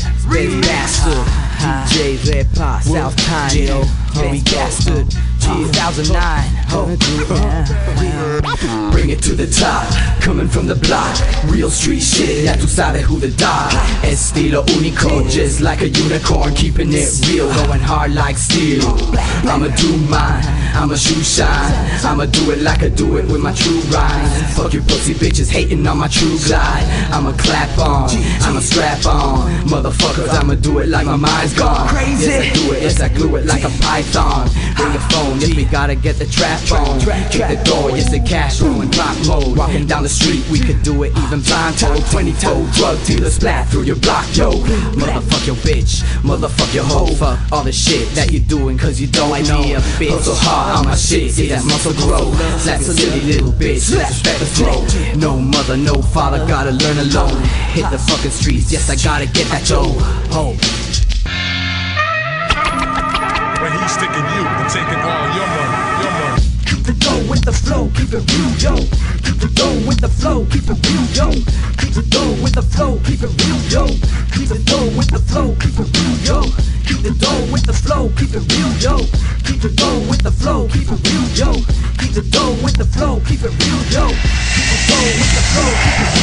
BestBasstard, DJ Repa, South BestBasstard, 2009. Bring it to the top, coming from the block. Real street shit, ya tú sabes who the dog. Estilo único, just like a unicorn. Keeping it real, going hard like steel. I'ma do mine, I'ma shoot shine. I'ma do it like I do it with my true rhymes Fuck your pussy bitches hating on my true glide. I'ma clap on, I'ma strap on. Motherfuckers, I'ma do it like my mind's gone. Crazy. Yes I do it, yes I glue it like a python. Bring your phone, yes we gotta get the trap on. Kick the door, yes the cash rolling rock mode Walking down the street, we could do it even blindfold 20 toe drug dealer splat through your block, yo. Motherfuck your bitch, motherfuck your hoe. Fuck all the shit that you doing cause you don't know. Hustle hard on my shit, see that muscle grow Slap a silly little bitch, disrespect the throw No mother, no father, gotta learn alone Hit the fucking streets, yes I gotta get that yo Ho. But he's sticking you and taking all your money, your money. Keep the dough with the flow, keep it real, yo. Keep the dough with the flow, keep it real, yo. Keep the dough with the flow, keep it real, yo. Keep the dough with the flow, keep it real, it real, yo. Keep the dough with the flow, keep it real, yo. Keep the dough with the flow, keep it real, yo. Keep the dough with the flow, keep it real.